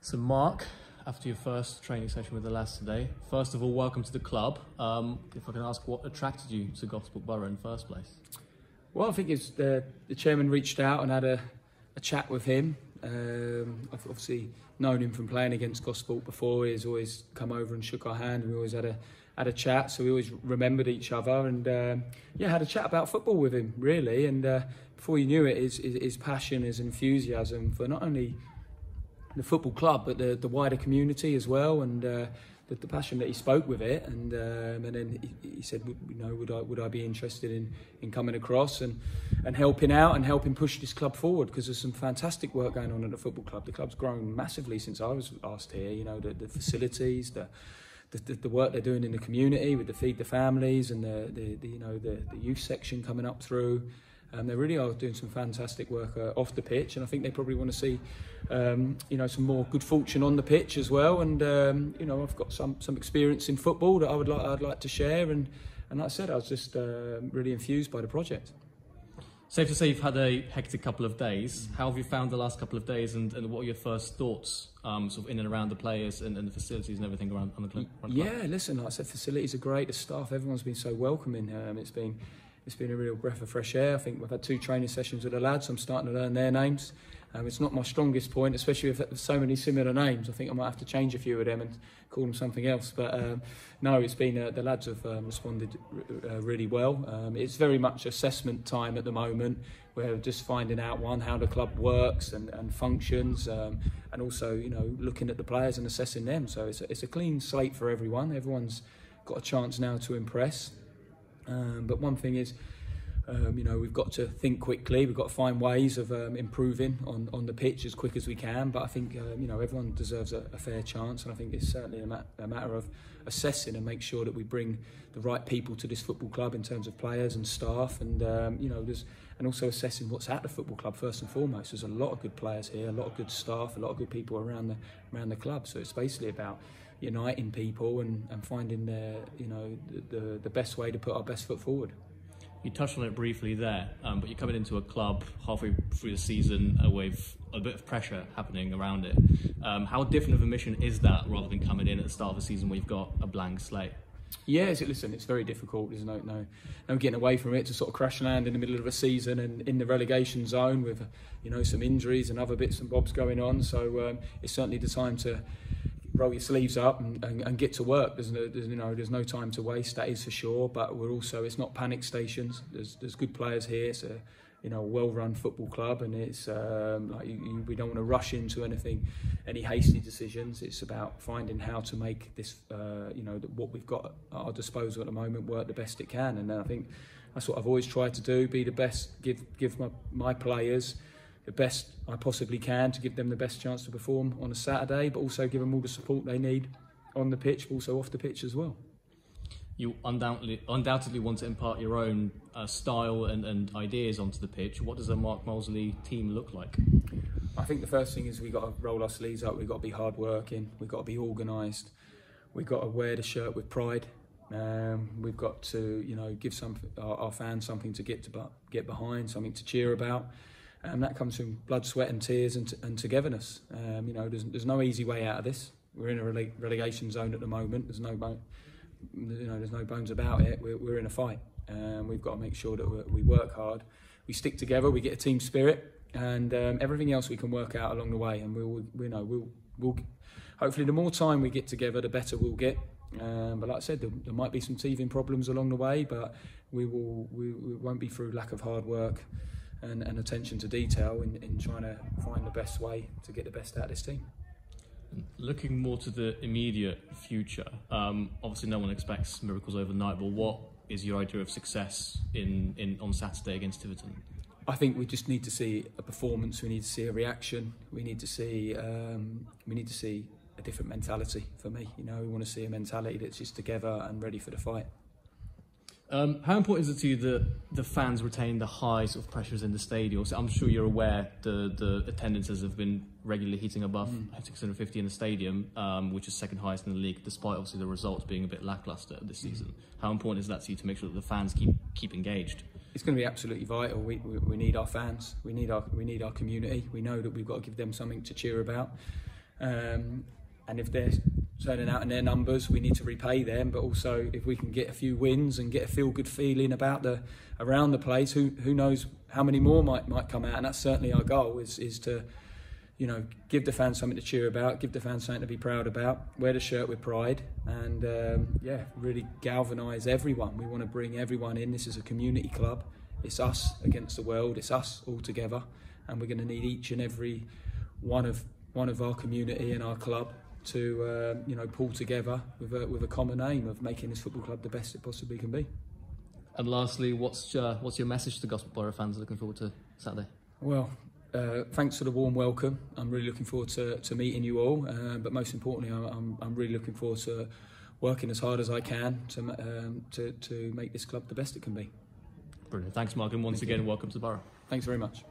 So, Mark, after your first training session with the lads today, first of all, welcome to the club. Um, if I can ask, what attracted you to Gosport Borough in the first place? Well, I think it's the, the chairman reached out and had a, a chat with him. Um, I've obviously known him from playing against Gosport before. He's always come over and shook our hand, and we always had a had a chat. So we always remembered each other, and um, yeah, had a chat about football with him really. And uh, before you knew it, his, his passion, his enthusiasm for not only the football club, but the, the wider community as well, and uh, the, the passion that he spoke with it. And um, and then he, he said, you know, would I would I be interested in, in coming across and and helping out and helping push this club forward because there's some fantastic work going on at the football club. The club's grown massively since I was asked here. You know, the, the facilities, the the, the, work they're doing in the community with the feed the families and the, the, the you know the, the youth section coming up through. Um, they really are doing some fantastic work uh, off the pitch, and I think they probably want to see, um, you know, some more good fortune on the pitch as well. And um, you know, I've got some some experience in football that I would like I'd like to share. And and like I said, I was just uh, really infused by the project. Safe to say you've had a hectic couple of days. How have you found the last couple of days, and, and what are your first thoughts, um, sort of in and around the players and, and the facilities and everything around on the club? Yeah, listen, like I said, facilities are great. The staff, everyone's been so welcoming. Um, it's been it's been a real breath of fresh air. I think we've had two training sessions with the lads. I'm starting to learn their names. Um, it's not my strongest point, especially with so many similar names. I think I might have to change a few of them and call them something else. But um, no, it's been uh, the lads have um, responded uh, really well. Um, it's very much assessment time at the moment. We're just finding out one how the club works and, and functions, um, and also you know looking at the players and assessing them. So it's a, it's a clean slate for everyone. Everyone's got a chance now to impress. Um, but one thing is, um, you know, we've got to think quickly. We've got to find ways of um, improving on, on the pitch as quick as we can. But I think, uh, you know, everyone deserves a, a, fair chance. And I think it's certainly a, mat- a, matter of assessing and make sure that we bring the right people to this football club in terms of players and staff. And, um, you know, there's, and also assessing what's at the football club first and foremost. There's a lot of good players here, a lot of good staff, a lot of good people around the, around the club. So it's basically about uniting people and, and finding the, you know, the, the, the best way to put our best foot forward. You touched on it briefly there, um, but you're coming into a club halfway through the season uh, with a bit of pressure happening around it. Um, how different of a mission is that rather than coming in at the start of the season where you've got a blank slate? Yeah, listen, it's very difficult. There's no, no, no getting away from it to sort of crash land in the middle of a season and in the relegation zone with, you know, some injuries and other bits and bobs going on. So um, it's certainly the time to roll your sleeves up and, and, and get to work. There's no, there's, you know, there's no time to waste. That is for sure. But we're also, it's not panic stations. There's, there's good players here. It's a, you know, well-run football club, and it's um, like you, you, we don't want to rush into anything, any hasty decisions. It's about finding how to make this, uh, you know, what we've got at our disposal at the moment work the best it can. And I think that's what I've always tried to do: be the best, give give my, my players the best I possibly can to give them the best chance to perform on a Saturday, but also give them all the support they need on the pitch, also off the pitch as well. You undoubtedly, undoubtedly want to impart your own uh, style and, and ideas onto the pitch. What does a Mark Molesley team look like? I think the first thing is we've got to roll our sleeves up, we've got to be hard working, we've got to be organised, we've got to wear the shirt with pride. Um, we've got to, you know, give some our, our fans something to get to get behind, something to cheer about and that comes from blood, sweat, and tears and, and togetherness. Um, you know, there's, there's no easy way out of this. We're in a rele- relegation zone at the moment. There's no, bo- you know, there's no bones about it. We're, we're in a fight. Um, we've got to make sure that we work hard, we stick together, we get a team spirit, and um, everything else we can work out along the way. And we'll, we know, we'll, we'll. Hopefully, the more time we get together, the better we'll get. Um, but like I said, there, there, might be some teething problems along the way, but we will. We, we won't be through lack of hard work and, and attention to detail in, in trying to find the best way to get the best out of this team. Looking more to the immediate future, um, obviously no one expects miracles overnight, but what is your idea of success in, in on Saturday against Tiverton? I think we just need to see a performance. We need to see a reaction. We need to see um, we need to see a different mentality. For me, you know, we want to see a mentality that's just together and ready for the fight. Um, how important is it to you that the fans retain the high sort of pressures in the stadium? So I'm sure you're aware the the attendances have been regularly hitting above mm. 650 in the stadium, um, which is second highest in the league, despite obviously the results being a bit lackluster this mm. season. How important is that to you to make sure that the fans keep keep engaged? It's going to be absolutely vital. We, we, we need our fans. We need our we need our community. We know that we've got to give them something to cheer about. Um, and if they're turning out in their numbers, we need to repay them. But also, if we can get a few wins and get a feel good feeling about the around the place, who who knows how many more might might come out? And that's certainly our goal is is to you know, give the fans something to cheer about, give the fans something to be proud about, wear the shirt with pride, and um, yeah, really galvanise everyone. We want to bring everyone in. This is a community club. It's us against the world. It's us all together, and we're going to need each and every one of one of our community and our club to uh, you know pull together with a, with a common aim of making this football club the best it possibly can be. And lastly, what's uh, what's your message to Gosport Borough fans looking forward to Saturday? Well, uh, thanks for the warm welcome. I'm really looking forward to, to meeting you all, uh, but most importantly, I'm, I'm really looking forward to working as hard as I can to, um, to, to make this club the best it can be. Brilliant. Thanks, Mark, and once Thank again, you. welcome to Borough. Thanks very much.